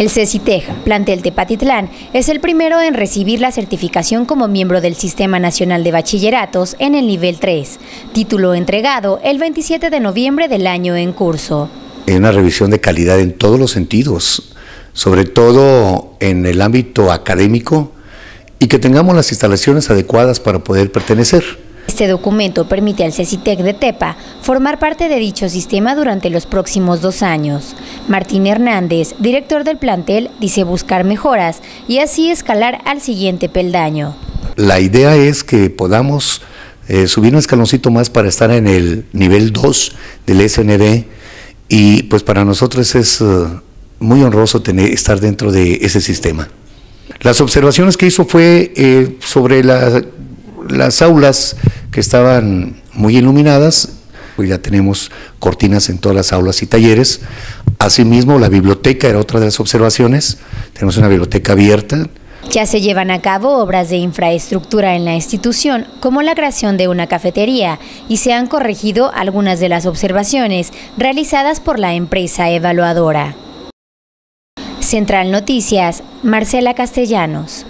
El CECITEJ, plantel Tepatitlán, es el primero en recibir la certificación como miembro del Sistema Nacional de Bachilleratos en el nivel 3, título entregado el 27 de noviembre del año en curso. Hay una revisión de calidad en todos los sentidos, sobre todo en el ámbito académico, y que tengamos las instalaciones adecuadas para poder pertenecer. Este documento permite al CECITEC de Tepa formar parte de dicho sistema durante los próximos dos años. Martín Hernández, director del plantel, dice buscar mejoras y así escalar al siguiente peldaño. La idea es que podamos eh, subir un escaloncito más para estar en el nivel 2 del SNB y pues para nosotros es uh, muy honroso tener, estar dentro de ese sistema. Las observaciones que hizo fue eh, sobre la, las aulas que estaban muy iluminadas, pues ya tenemos cortinas en todas las aulas y talleres. Asimismo, la biblioteca era otra de las observaciones, tenemos una biblioteca abierta. Ya se llevan a cabo obras de infraestructura en la institución, como la creación de una cafetería, y se han corregido algunas de las observaciones realizadas por la empresa evaluadora. Central Noticias, Marcela Castellanos.